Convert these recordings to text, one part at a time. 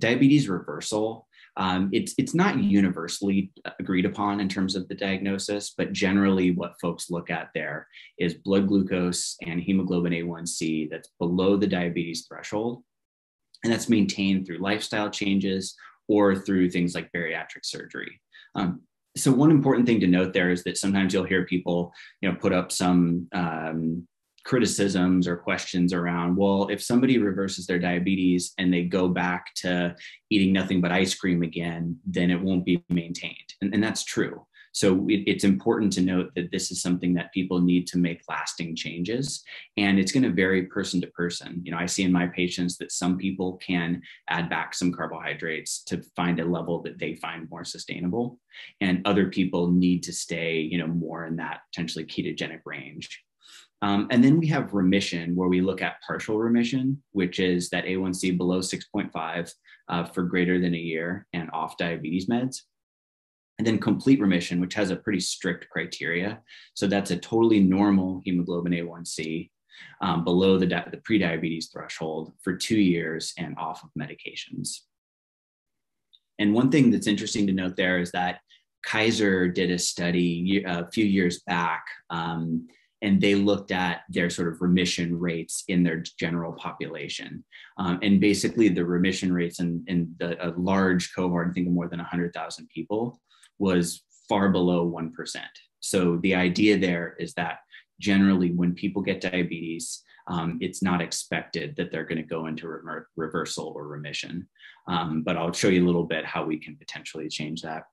diabetes reversal um, it's it's not universally agreed upon in terms of the diagnosis, but generally what folks look at there is blood glucose and hemoglobin A1C that's below the diabetes threshold, and that's maintained through lifestyle changes or through things like bariatric surgery. Um, so one important thing to note there is that sometimes you'll hear people, you know, put up some um, criticisms or questions around well if somebody reverses their diabetes and they go back to eating nothing but ice cream again then it won't be maintained. And, and that's true. So it, it's important to note that this is something that people need to make lasting changes and it's going to vary person to person. You know i see in my patients that some people can add back some carbohydrates to find a level that they find more sustainable and other people need to stay you know more in that potentially ketogenic range um, and then we have remission, where we look at partial remission, which is that A1C below 6.5 uh, for greater than a year and off diabetes meds. And then complete remission, which has a pretty strict criteria. So that's a totally normal hemoglobin A1C um, below the, di- the prediabetes threshold for two years and off of medications. And one thing that's interesting to note there is that Kaiser did a study a few years back um, and they looked at their sort of remission rates in their general population. Um, and basically, the remission rates in, in the, a large cohort, I think of more than 100,000 people, was far below 1%. So the idea there is that generally, when people get diabetes, um, it's not expected that they're going to go into re- reversal or remission. Um, but I'll show you a little bit how we can potentially change that.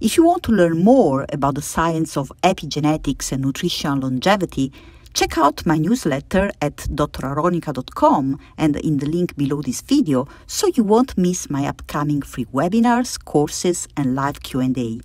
If you want to learn more about the science of epigenetics and nutrition longevity, check out my newsletter at draronica.com and in the link below this video so you won't miss my upcoming free webinars, courses and live Q&A.